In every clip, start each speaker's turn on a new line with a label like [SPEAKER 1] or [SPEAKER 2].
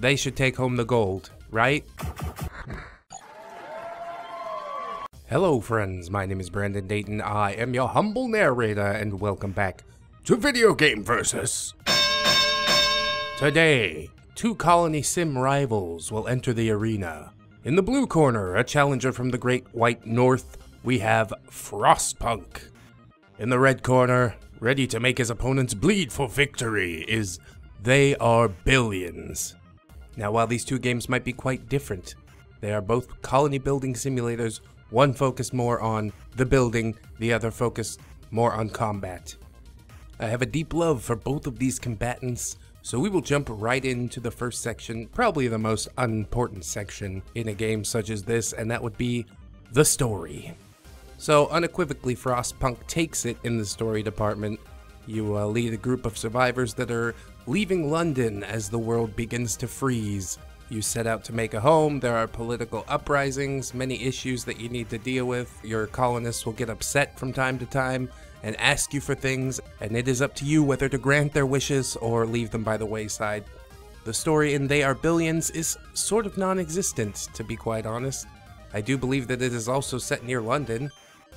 [SPEAKER 1] they should take home the gold, right? Hello friends, my name is Brandon Dayton, I am your humble narrator, and welcome back to Video Game Versus. Today, two colony sim rivals will enter the arena. In the blue corner, a challenger from the Great White North, we have Frostpunk. In the red corner, ready to make his opponents bleed for victory, is They Are Billions. Now, while these two games might be quite different, they are both colony building simulators one focused more on the building, the other focused more on combat. I have a deep love for both of these combatants, so we will jump right into the first section, probably the most unimportant section in a game such as this, and that would be the story. So, unequivocally, Frostpunk takes it in the story department. You uh, lead a group of survivors that are leaving London as the world begins to freeze. You set out to make a home, there are political uprisings, many issues that you need to deal with. Your colonists will get upset from time to time and ask you for things, and it is up to you whether to grant their wishes or leave them by the wayside. The story in They Are Billions is sort of non existent, to be quite honest. I do believe that it is also set near London,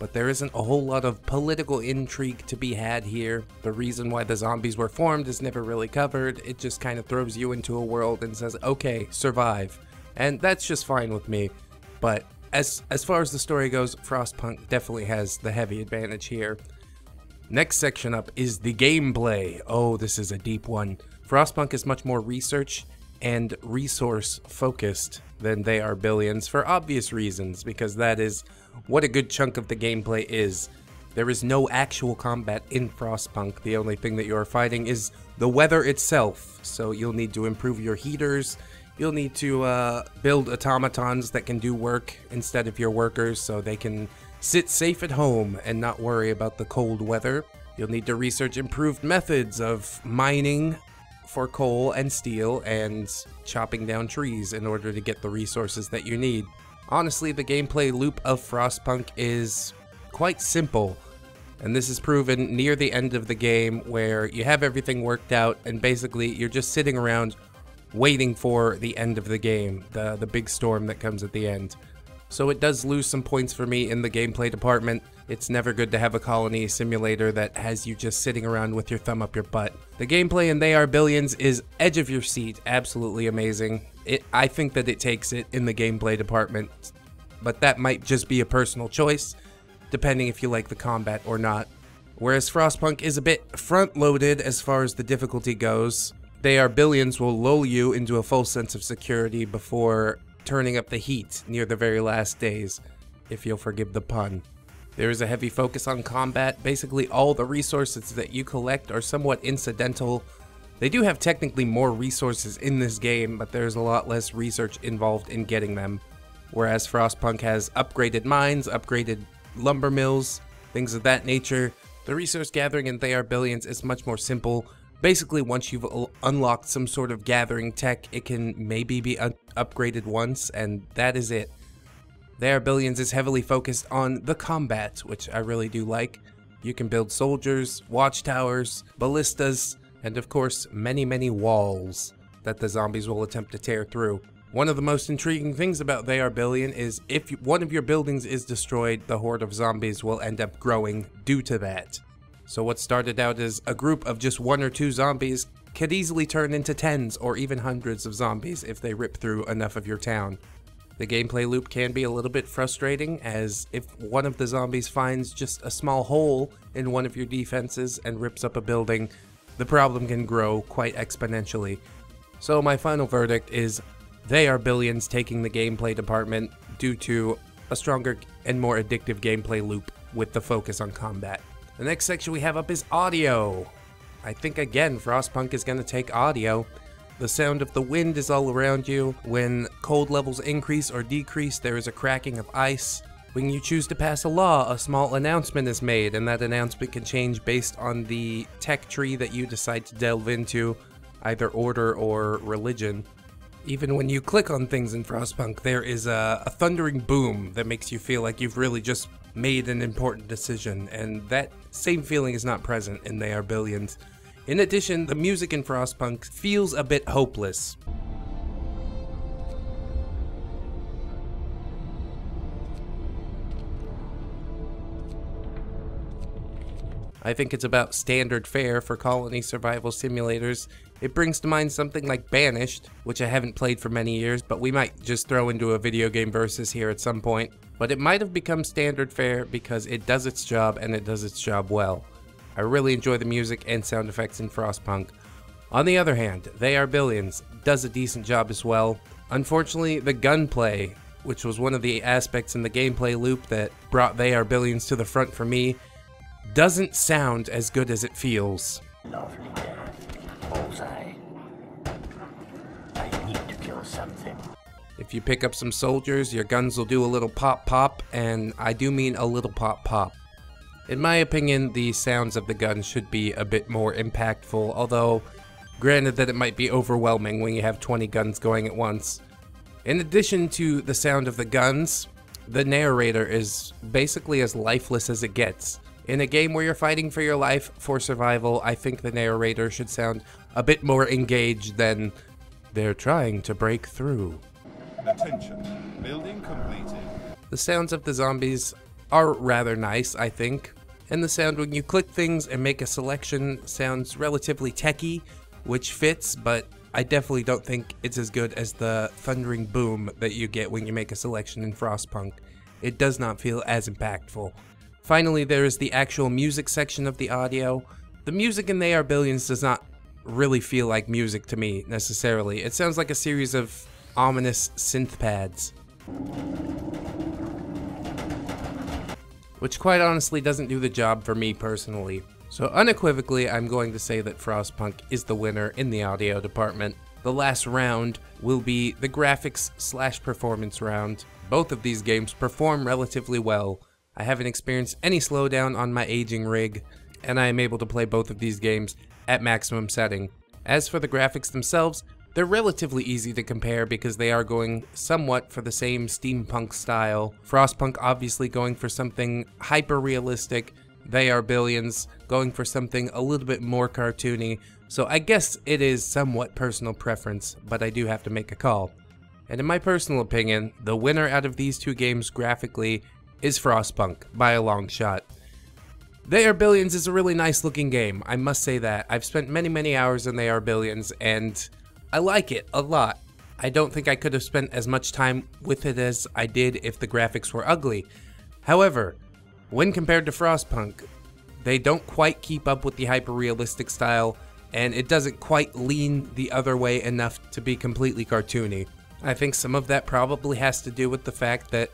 [SPEAKER 1] but there isn't a whole lot of political intrigue to be had here. The reason why the zombies were formed is never really covered. It just kind of throws you into a world and says, okay, survive. And that's just fine with me. But as, as far as the story goes, Frostpunk definitely has the heavy advantage here. Next section up is the gameplay. Oh, this is a deep one. Frostpunk is much more research and resource focused than they are billions for obvious reasons because that is what a good chunk of the gameplay is. There is no actual combat in Frostpunk. The only thing that you are fighting is the weather itself. So you'll need to improve your heaters. You'll need to uh, build automatons that can do work instead of your workers so they can sit safe at home and not worry about the cold weather. You'll need to research improved methods of mining for coal and steel and chopping down trees in order to get the resources that you need. Honestly, the gameplay loop of Frostpunk is quite simple, and this is proven near the end of the game where you have everything worked out and basically you're just sitting around waiting for the end of the game, the, the big storm that comes at the end. So it does lose some points for me in the gameplay department. It's never good to have a colony simulator that has you just sitting around with your thumb up your butt. The gameplay in They Are Billions is edge of your seat, absolutely amazing. It, I think that it takes it in the gameplay department, but that might just be a personal choice, depending if you like the combat or not. Whereas Frostpunk is a bit front-loaded as far as the difficulty goes. They Are Billions will lull you into a full sense of security before turning up the heat near the very last days, if you'll forgive the pun. There is a heavy focus on combat. Basically, all the resources that you collect are somewhat incidental they do have technically more resources in this game, but there's a lot less research involved in getting them. Whereas Frostpunk has upgraded mines, upgraded lumber mills, things of that nature. The resource gathering in They Are Billions is much more simple. Basically, once you've unlocked some sort of gathering tech, it can maybe be upgraded once, and that is it. They Are Billions is heavily focused on the combat, which I really do like. You can build soldiers, watchtowers, ballistas, and of course, many, many walls that the zombies will attempt to tear through. One of the most intriguing things about They Are Billion is if one of your buildings is destroyed, the horde of zombies will end up growing due to that. So what started out as a group of just one or two zombies could easily turn into tens or even hundreds of zombies if they rip through enough of your town. The gameplay loop can be a little bit frustrating as if one of the zombies finds just a small hole in one of your defenses and rips up a building, the problem can grow quite exponentially. So my final verdict is they are billions taking the gameplay department due to a stronger and more addictive gameplay loop with the focus on combat. The next section we have up is audio. I think again Frostpunk is going to take audio. The sound of the wind is all around you. When cold levels increase or decrease, there is a cracking of ice. When you choose to pass a law, a small announcement is made, and that announcement can change based on the tech tree that you decide to delve into, either order or religion. Even when you click on things in Frostpunk, there is a, a, thundering boom that makes you feel like you've really just made an important decision, and that same feeling is not present in They Are Billions. In addition, the music in Frostpunk feels a bit hopeless. I think it's about standard fare for colony survival simulators. It brings to mind something like Banished, which I haven't played for many years, but we might just throw into a video game versus here at some point. But it might have become standard fare because it does its job and it does its job well. I really enjoy the music and sound effects in Frostpunk. On the other hand, They Are Billions does a decent job as well. Unfortunately, the gunplay, which was one of the aspects in the gameplay loop that brought They Are Billions to the front for me, doesn't sound as good as it feels.
[SPEAKER 2] Lovely. Bullseye. I need to kill something.
[SPEAKER 1] If you pick up some soldiers, your guns will do a little pop pop, and I do mean a little pop pop. In my opinion, the sounds of the gun should be a bit more impactful, although granted that it might be overwhelming when you have 20 guns going at once. In addition to the sound of the guns, the narrator is basically as lifeless as it gets. In a game where you're fighting for your life for survival, I think the narrator should sound a bit more engaged than they're trying to break through.
[SPEAKER 3] Attention. Building completed.
[SPEAKER 1] The sounds of the zombies are rather nice, I think. And the sound when you click things and make a selection sounds relatively techy, which fits, but I definitely don't think it's as good as the thundering boom that you get when you make a selection in Frostpunk. It does not feel as impactful. Finally, there is the actual music section of the audio. The music in They Are Billions does not really feel like music to me, necessarily. It sounds like a series of ominous synth pads. Which quite honestly doesn't do the job for me personally. So unequivocally, I'm going to say that Frostpunk is the winner in the audio department. The last round will be the graphics slash performance round. Both of these games perform relatively well. I haven't experienced any slowdown on my aging rig, and I am able to play both of these games at maximum setting. As for the graphics themselves, they're relatively easy to compare because they are going somewhat for the same steampunk style. Frostpunk obviously going for something hyper realistic. They are billions going for something a little bit more cartoony. So I guess it is somewhat personal preference, but I do have to make a call. And in my personal opinion, the winner out of these two games graphically is Frostpunk by a long shot. They Are Billions is a really nice looking game, I must say that. I've spent many, many hours in They Are Billions, and I like it a lot. I don't think I could have spent as much time with it as I did if the graphics were ugly. However, when compared to Frostpunk, they don't quite keep up with the hyper-realistic style, and it doesn't quite lean the other way enough to be completely cartoony. I think some of that probably has to do with the fact that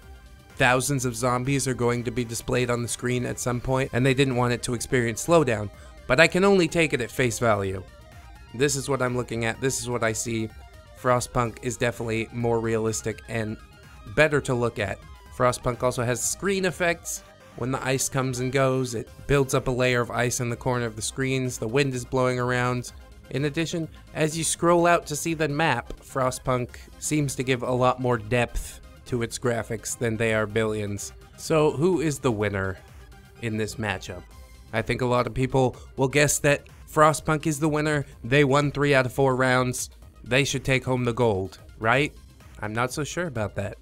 [SPEAKER 1] thousands of zombies are going to be displayed on the screen at some point, and they didn't want it to experience slowdown, but I can only take it at face value. This is what I'm looking at, this is what I see. Frostpunk is definitely more realistic and better to look at. Frostpunk also has screen effects. When the ice comes and goes, it builds up a layer of ice in the corner of the screens, the wind is blowing around. In addition, as you scroll out to see the map, Frostpunk seems to give a lot more depth to its graphics than they are billions. So who is the winner in this matchup? I think a lot of people will guess that Frostpunk is the winner. They won three out of four rounds. They should take home the gold, right? I'm not so sure about that.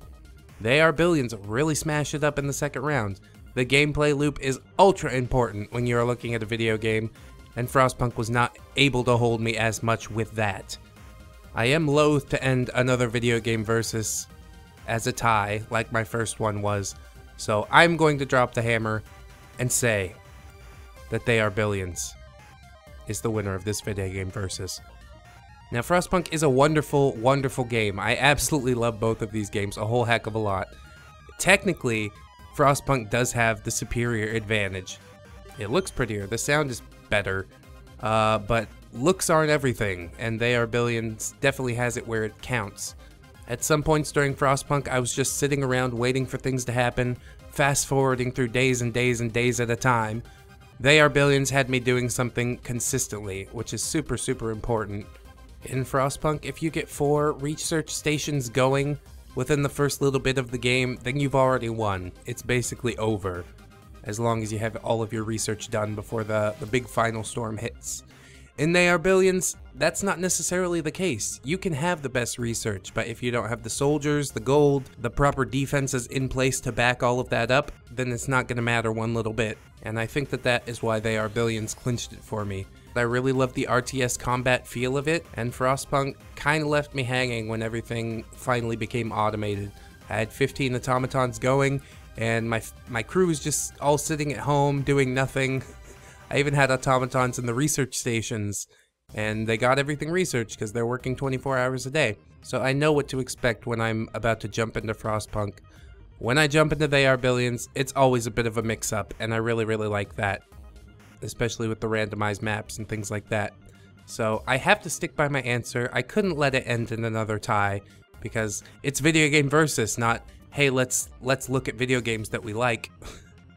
[SPEAKER 1] They are billions really smash it up in the second round. The gameplay loop is ultra important when you're looking at a video game, and Frostpunk was not able to hold me as much with that. I am loath to end another video game versus as a tie, like my first one was, so I'm going to drop the hammer and say that They Are Billions is the winner of this video game versus. Now, Frostpunk is a wonderful, wonderful game. I absolutely love both of these games a whole heck of a lot. Technically, Frostpunk does have the superior advantage. It looks prettier, the sound is better, uh, but looks aren't everything, and They Are Billions definitely has it where it counts. At some points during Frostpunk, I was just sitting around waiting for things to happen, fast forwarding through days and days and days at a time. They Are Billions had me doing something consistently, which is super, super important. In Frostpunk, if you get four research stations going within the first little bit of the game, then you've already won. It's basically over, as long as you have all of your research done before the, the big final storm hits. In They Are Billions, that's not necessarily the case. You can have the best research, but if you don't have the soldiers, the gold, the proper defenses in place to back all of that up, then it's not going to matter one little bit. And I think that that is why they are billions clinched it for me. I really love the RTS combat feel of it, and Frostpunk kind of left me hanging when everything finally became automated. I had 15 automatons going, and my my crew was just all sitting at home doing nothing. I even had automatons in the research stations, and they got everything researched because they're working 24 hours a day. So I know what to expect when I'm about to jump into Frostpunk. When I jump into They Are Billions, it's always a bit of a mix-up, and I really, really like that especially with the randomized maps and things like that. So I have to stick by my answer. I couldn't let it end in another tie because it's video game versus, not hey let's let's look at video games that we like.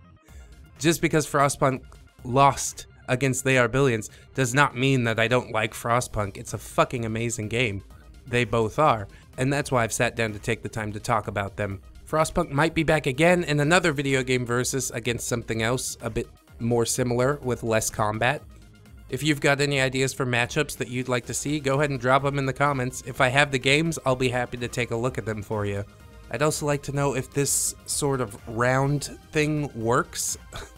[SPEAKER 1] Just because Frostpunk lost against They Are Billions does not mean that I don't like Frostpunk. It's a fucking amazing game. They both are, and that's why I've sat down to take the time to talk about them. Frostpunk might be back again in another video game versus against something else a bit more similar with less combat. If you've got any ideas for matchups that you'd like to see, go ahead and drop them in the comments. If I have the games, I'll be happy to take a look at them for you. I'd also like to know if this sort of round thing works.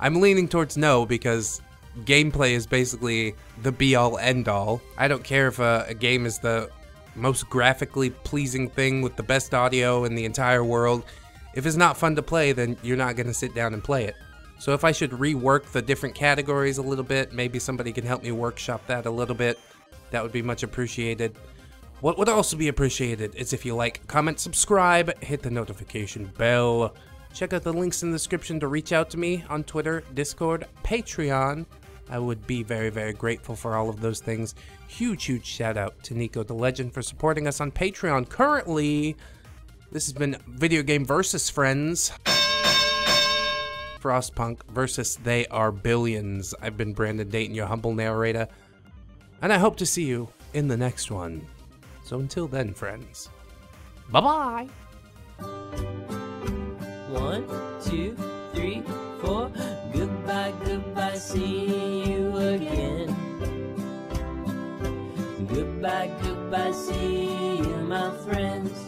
[SPEAKER 1] I'm leaning towards no because gameplay is basically the be all end all. I don't care if a, a, game is the most graphically pleasing thing with the best audio in the entire world. If it's not fun to play, then you're not going to sit down and play it. So if I should rework the different categories a little bit, maybe somebody can help me workshop that a little bit. That would be much appreciated. What would also be appreciated is if you like, comment, subscribe, hit the notification bell. Check out the links in the description to reach out to me on Twitter, Discord, Patreon. I would be very, very grateful for all of those things. Huge, huge shout out to Nico the Legend for supporting us on Patreon. Currently, this has been Video Game Versus Friends. Frostpunk versus They Are Billions. I've been Brandon Dayton, your humble narrator, and I hope to see you in the next one. So until then, friends, bye bye.
[SPEAKER 4] One, two, three, four. Goodbye, goodbye, see you again. Goodbye, goodbye, see you, my friends.